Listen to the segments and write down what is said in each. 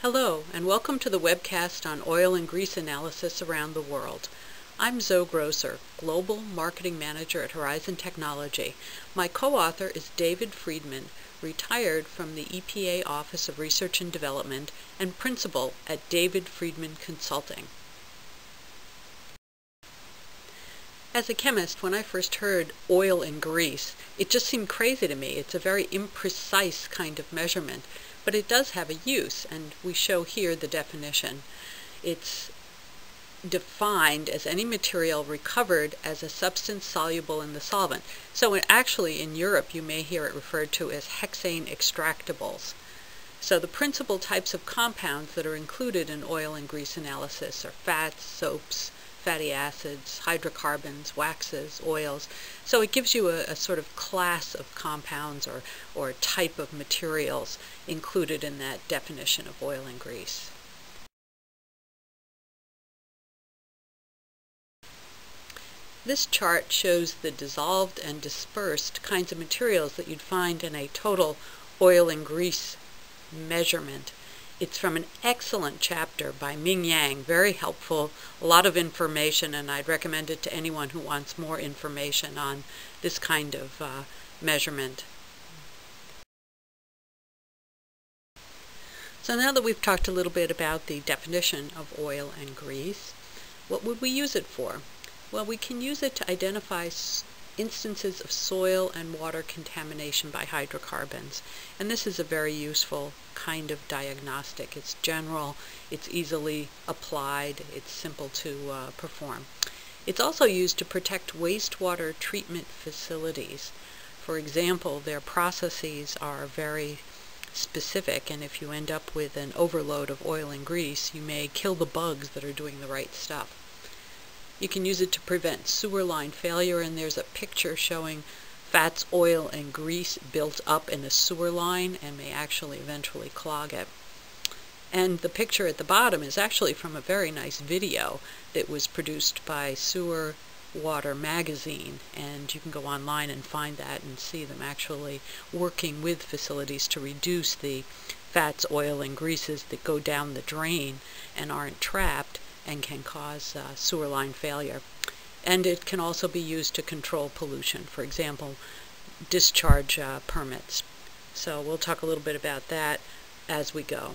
Hello, and welcome to the webcast on oil and grease analysis around the world. I'm Zoe Grosser, Global Marketing Manager at Horizon Technology. My co-author is David Friedman, retired from the EPA Office of Research and Development and principal at David Friedman Consulting. As a chemist, when I first heard oil and grease, it just seemed crazy to me. It's a very imprecise kind of measurement but it does have a use, and we show here the definition. It's defined as any material recovered as a substance soluble in the solvent. So actually in Europe you may hear it referred to as hexane extractables. So the principal types of compounds that are included in oil and grease analysis are fats, soaps, fatty acids, hydrocarbons, waxes, oils. So it gives you a, a, sort of class of compounds or, or type of materials included in that definition of oil and grease. This chart shows the dissolved and dispersed kinds of materials that you'd find in a total oil and grease measurement. It's from an excellent chapter by Ming Yang, very helpful, a lot of information, and I'd recommend it to anyone who wants more information on this kind of uh, measurement. So now that we've talked a little bit about the definition of oil and grease, what would we use it for? Well, we can use it to identify instances of soil and water contamination by hydrocarbons. And this is a very useful kind of diagnostic. It's general, it's easily applied, it's simple to uh, perform. It's also used to protect wastewater treatment facilities. For example, their processes are very specific, and if you end up with an overload of oil and grease, you may kill the bugs that are doing the right stuff. You can use it to prevent sewer line failure, and there's a picture showing fats, oil, and grease built up in a sewer line and may actually eventually clog it. And the picture at the bottom is actually from a very nice video that was produced by Sewer Water Magazine, and you can go online and find that and see them actually working with facilities to reduce the fats, oil, and greases that go down the drain and aren't trapped and can cause uh, sewer line failure. And it can also be used to control pollution, for example, discharge uh, permits. So we'll talk a little bit about that as we go.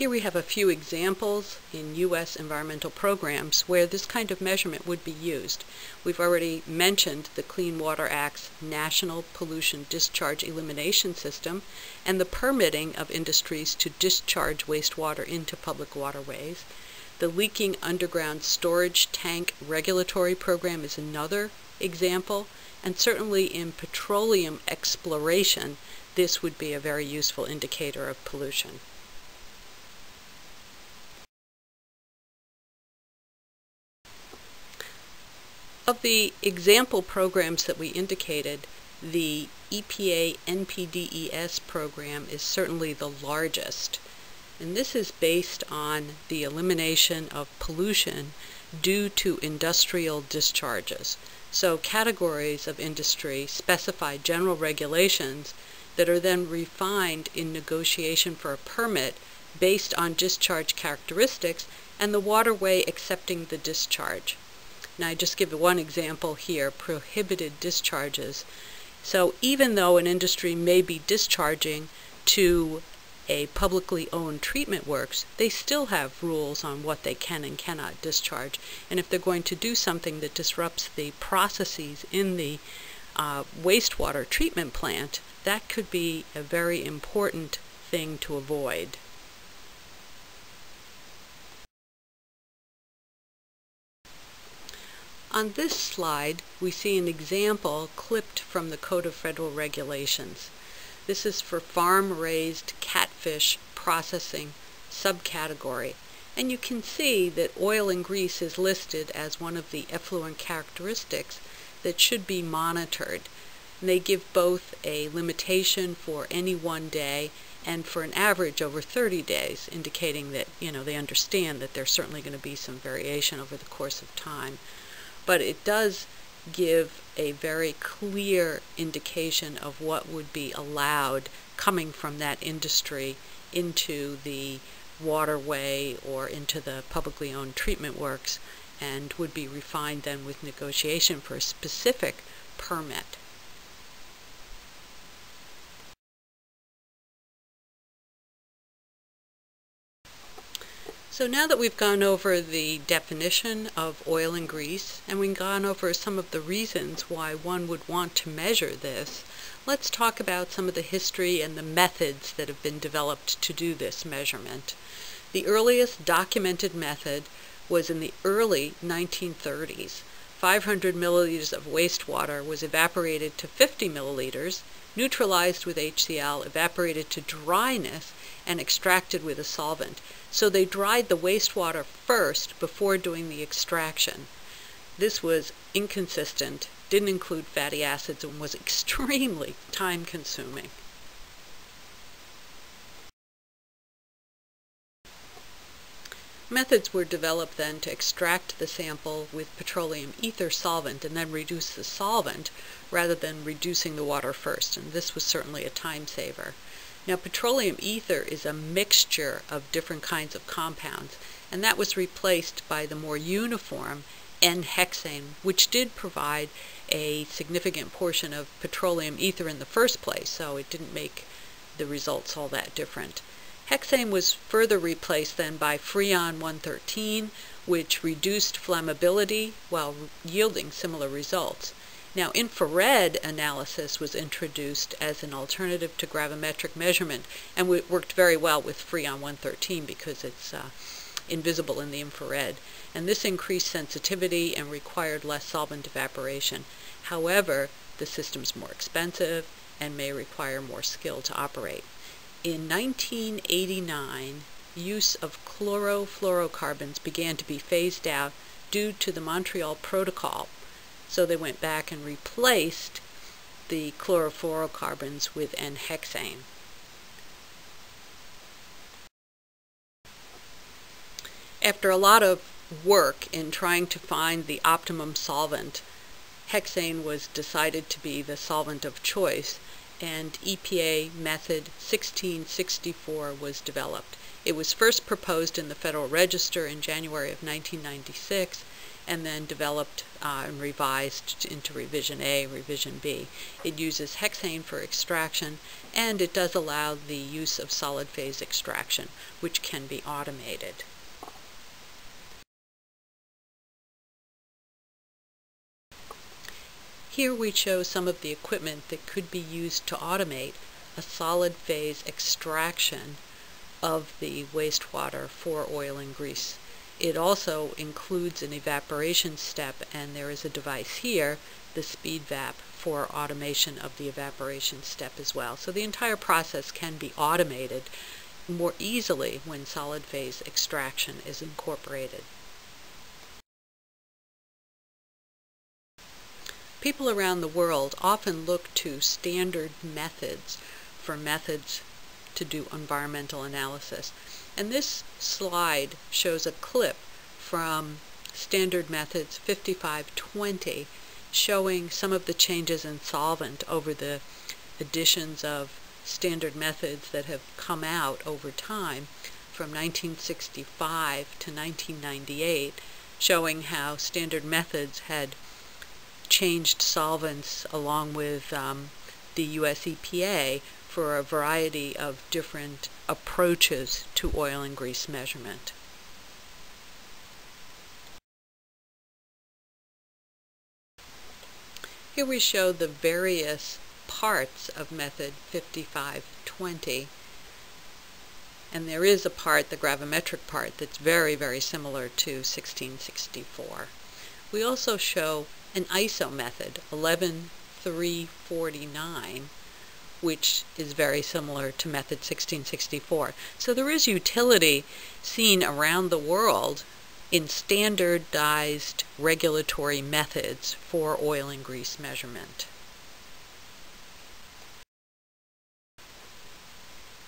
Here we have a few examples in U.S. environmental programs where this kind of measurement would be used. We've already mentioned the Clean Water Act's National Pollution Discharge Elimination System and the permitting of industries to discharge wastewater into public waterways. The Leaking Underground Storage Tank Regulatory Program is another example, and certainly in petroleum exploration, this would be a very useful indicator of pollution. Of the example programs that we indicated, the EPA NPDES program is certainly the largest. And this is based on the elimination of pollution due to industrial discharges. So categories of industry specify general regulations that are then refined in negotiation for a permit based on discharge characteristics and the waterway accepting the discharge. Now I just give one example here, prohibited discharges. So even though an industry may be discharging to a publicly owned treatment works, they still have rules on what they can and cannot discharge. And if they're going to do something that disrupts the processes in the uh, wastewater treatment plant, that could be a very important thing to avoid. On this slide, we see an example clipped from the Code of Federal Regulations. This is for farm-raised catfish processing subcategory. And you can see that oil and grease is listed as one of the effluent characteristics that should be monitored. And they give both a limitation for any one day and for an average over 30 days, indicating that, you know, they understand that there's certainly going to be some variation over the course of time but it does give a very clear indication of what would be allowed coming from that industry into the waterway or into the publicly owned treatment works and would be refined then with negotiation for a specific permit. So now that we've gone over the definition of oil and grease, and we've gone over some of the reasons why one would want to measure this, let's talk about some of the history and the methods that have been developed to do this measurement. The earliest documented method was in the early 1930s. 500 milliliters of wastewater was evaporated to 50 milliliters, neutralized with HCl, evaporated to dryness, and extracted with a solvent. So they dried the wastewater first before doing the extraction. This was inconsistent, didn't include fatty acids, and was extremely time consuming. Methods were developed then to extract the sample with petroleum ether solvent and then reduce the solvent rather than reducing the water first, and this was certainly a time saver. Now, petroleum ether is a mixture of different kinds of compounds, and that was replaced by the more uniform N-hexane, which did provide a significant portion of petroleum ether in the first place, so it didn't make the results all that different. Hexane was further replaced then by Freon 113, which reduced flammability while yielding similar results. Now, infrared analysis was introduced as an alternative to gravimetric measurement, and it worked very well with Freon 113 because it's uh, invisible in the infrared. And this increased sensitivity and required less solvent evaporation. However, the system's more expensive and may require more skill to operate. In 1989, use of chlorofluorocarbons began to be phased out due to the Montreal Protocol, so they went back and replaced the chlorofluorocarbons with N-hexane. After a lot of work in trying to find the optimum solvent, hexane was decided to be the solvent of choice and EPA method 1664 was developed. It was first proposed in the Federal Register in January of 1996 and then developed uh, and revised into Revision A, Revision B. It uses hexane for extraction, and it does allow the use of solid phase extraction, which can be automated. Here we show some of the equipment that could be used to automate a solid phase extraction of the wastewater for oil and grease. It also includes an evaporation step and there is a device here, the SpeedVap, for automation of the evaporation step as well. So the entire process can be automated more easily when solid phase extraction is incorporated. People around the world often look to standard methods for methods to do environmental analysis. And this slide shows a clip from Standard Methods 5520 showing some of the changes in solvent over the editions of standard methods that have come out over time from 1965 to 1998 showing how standard methods had changed solvents along with um, the US EPA for a variety of different approaches to oil and grease measurement. Here we show the various parts of method 5520 and there is a part, the gravimetric part, that's very, very similar to 1664. We also show an ISO method, 11349, which is very similar to method 1664. So there is utility seen around the world in standardized regulatory methods for oil and grease measurement.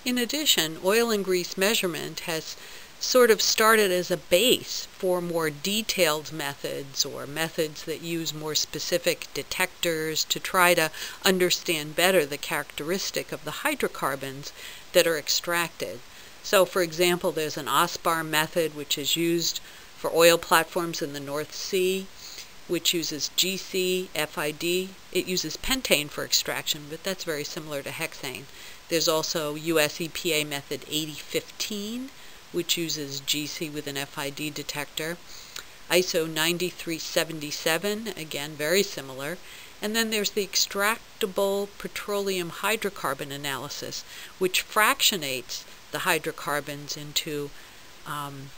In addition, oil and grease measurement has sort of started as a base for more detailed methods or methods that use more specific detectors to try to understand better the characteristic of the hydrocarbons that are extracted. So, for example, there's an OSPAR method which is used for oil platforms in the North Sea, which uses GC, FID. It uses pentane for extraction, but that's very similar to hexane. There's also US EPA method 8015, which uses GC with an FID detector. ISO 9377, again very similar. And then there's the extractable petroleum hydrocarbon analysis, which fractionates the hydrocarbons into um,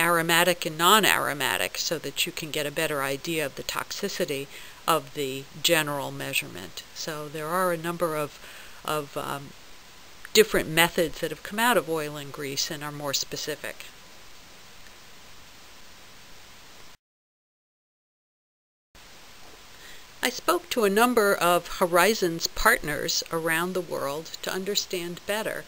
aromatic and non-aromatic so that you can get a better idea of the toxicity of the general measurement. So there are a number of, of um, different methods that have come out of oil and grease and are more specific. I spoke to a number of Horizons partners around the world to understand better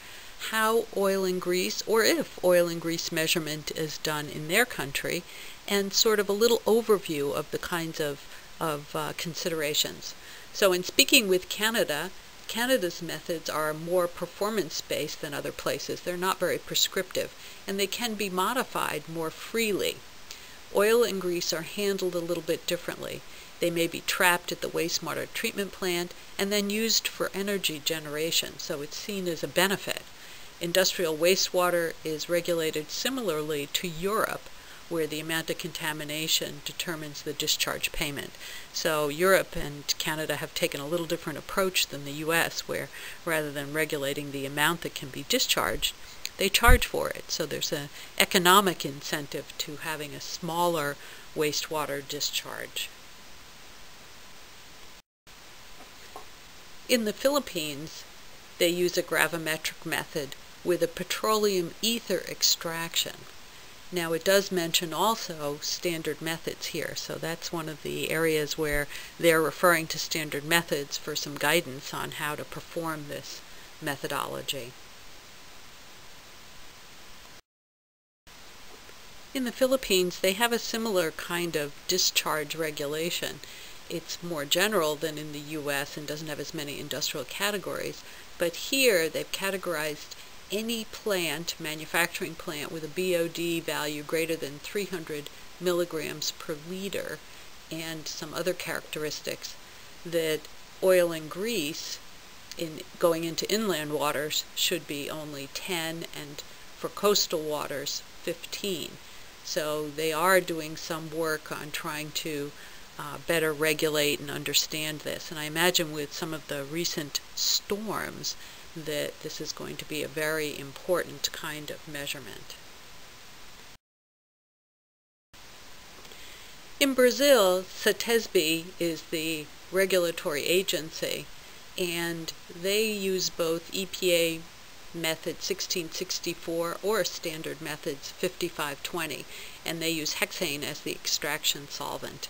how oil and grease, or if oil and grease measurement is done in their country, and sort of a little overview of the kinds of, of uh, considerations. So, in speaking with Canada, Canada's methods are more performance based than other places. They're not very prescriptive, and they can be modified more freely. Oil and grease are handled a little bit differently. They may be trapped at the wastewater treatment plant and then used for energy generation, so it's seen as a benefit. Industrial wastewater is regulated similarly to Europe, where the amount of contamination determines the discharge payment. So Europe and Canada have taken a little different approach than the US, where rather than regulating the amount that can be discharged, they charge for it. So there's an economic incentive to having a smaller wastewater discharge. In the Philippines, they use a gravimetric method with a petroleum ether extraction. Now it does mention also standard methods here, so that's one of the areas where they're referring to standard methods for some guidance on how to perform this methodology. In the Philippines, they have a similar kind of discharge regulation. It's more general than in the US and doesn't have as many industrial categories, but here they've categorized any plant, manufacturing plant, with a BOD value greater than 300 milligrams per liter and some other characteristics that oil and grease in going into inland waters should be only 10 and for coastal waters 15. So they are doing some work on trying to uh, better regulate and understand this. And I imagine with some of the recent storms that this is going to be a very important kind of measurement. In Brazil, CETESB is the regulatory agency, and they use both EPA method 1664 or standard methods 5520, and they use hexane as the extraction solvent.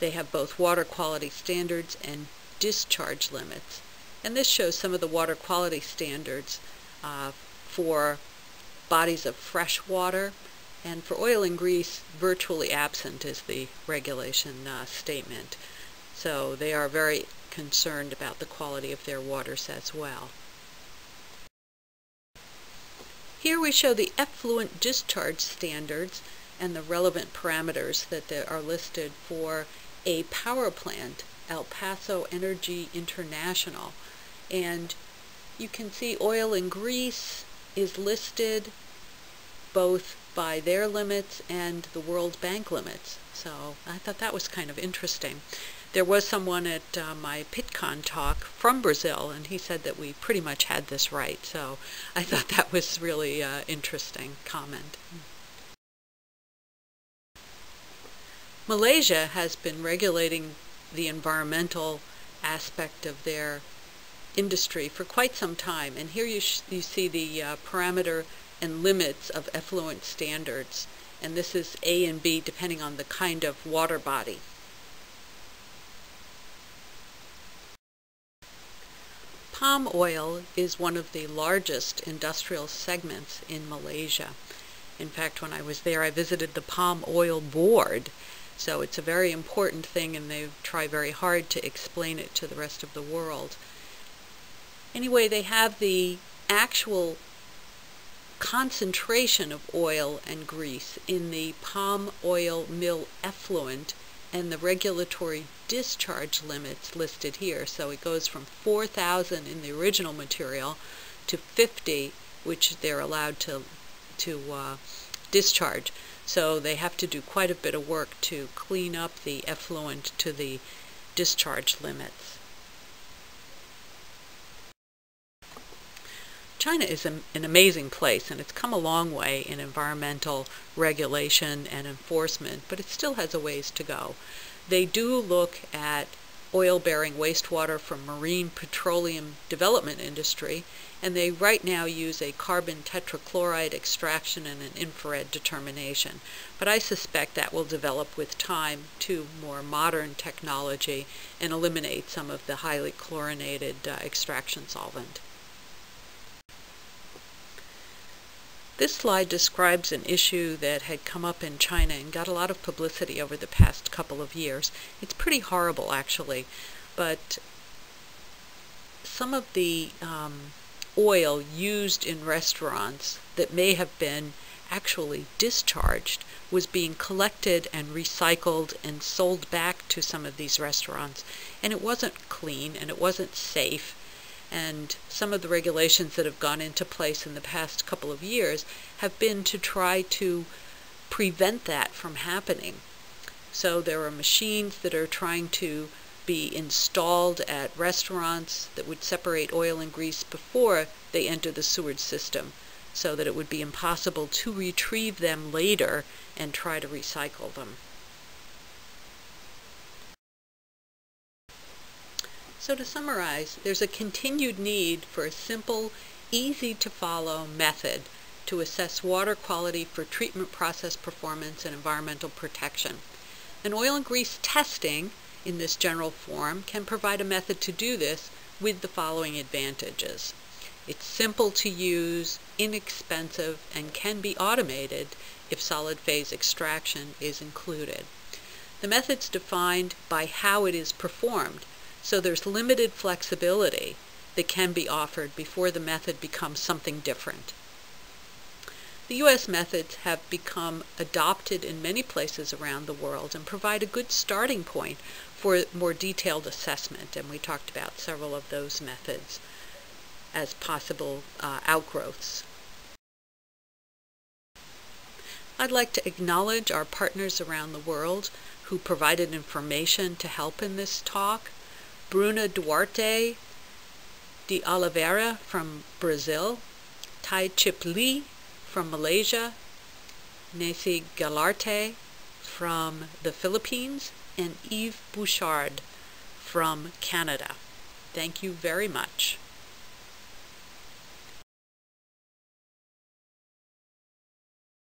They have both water quality standards and discharge limits. And this shows some of the water quality standards uh, for bodies of fresh water. And for oil and grease, virtually absent is the regulation uh, statement. So they are very concerned about the quality of their waters as well. Here we show the effluent discharge standards and the relevant parameters that are listed for a power plant, El Paso Energy International, and you can see oil and grease is listed both by their limits and the World Bank limits. So I thought that was kind of interesting. There was someone at uh, my Pittcon talk from Brazil, and he said that we pretty much had this right. So I thought that was really uh, interesting comment. Malaysia has been regulating the environmental aspect of their industry for quite some time. And here you, you see the uh, parameter and limits of effluent standards. And this is A and B depending on the kind of water body. Palm oil is one of the largest industrial segments in Malaysia. In fact, when I was there, I visited the Palm Oil Board. So it's a very important thing, and they try very hard to explain it to the rest of the world. Anyway, they have the actual concentration of oil and grease in the palm oil mill effluent and the regulatory discharge limits listed here. So it goes from 4,000 in the original material to 50, which they're allowed to, to uh, discharge. So they have to do quite a bit of work to clean up the effluent to the discharge limits. China is an, an, amazing place and it's come a long way in environmental regulation and enforcement, but it still has a ways to go. They do look at oil-bearing wastewater from marine petroleum development industry, and they right now use a carbon tetrachloride extraction and an infrared determination. But I suspect that will develop with time to more modern technology and eliminate some of the highly chlorinated uh, extraction solvent. This slide describes an issue that had come up in China and got a lot of publicity over the past couple of years. It's pretty horrible, actually, but some of the um, oil used in restaurants that may have been actually discharged was being collected and recycled and sold back to some of these restaurants. And it wasn't clean and it wasn't safe and some of the regulations that have gone into place in the past couple of years have been to try to prevent that from happening. So there are machines that are trying to be installed at restaurants that would separate oil and grease before they enter the sewage system so that it would be impossible to retrieve them later and try to recycle them. So to summarize, there's a continued need for a simple, easy to follow method to assess water quality for treatment process performance and environmental protection. And oil and grease testing in this general form can provide a method to do this with the following advantages. It's simple to use, inexpensive, and can be automated if solid phase extraction is included. The method's defined by how it is performed so there's limited flexibility that can be offered before the method becomes something different. The U.S. methods have become adopted in many places around the world and provide a good starting point for more detailed assessment, and we talked about several of those methods as possible uh, outgrowths. I'd like to acknowledge our partners around the world who provided information to help in this talk. Bruna Duarte de Oliveira from Brazil, Tai Chip Lee from Malaysia, Nancy Galarte from the Philippines, and Yves Bouchard from Canada. Thank you very much.